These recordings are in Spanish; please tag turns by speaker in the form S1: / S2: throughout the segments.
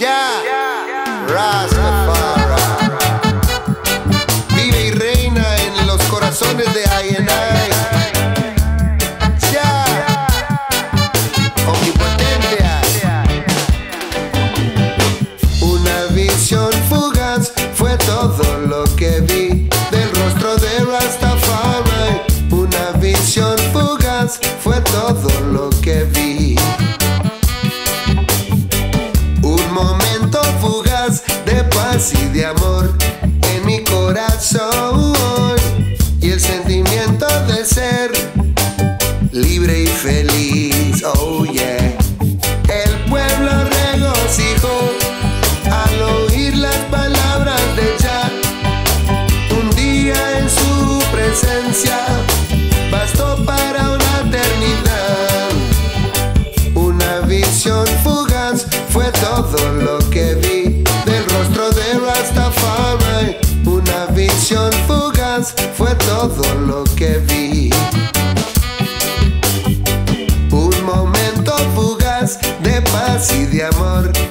S1: Ya, Rastafari. Vive y reina en los corazones de Ayená. así de amor en mi corazón y el sentimiento de ser libre y feliz. paz y de amor.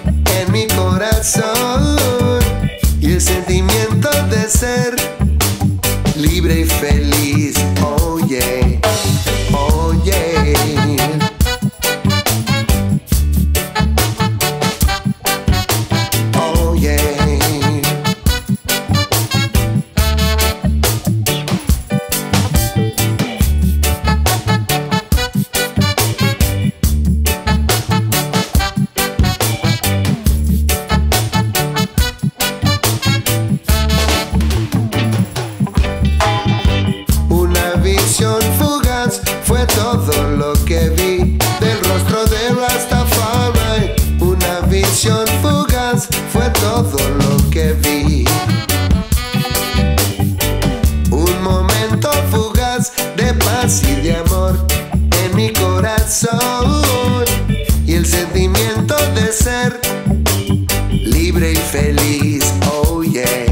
S1: fue todo lo que vi del rostro de Rastafari. Una visión fugaz fue todo lo que vi. Un momento fugaz de paz y de amor en mi corazón y el sentimiento de ser libre y feliz. Oh yeah.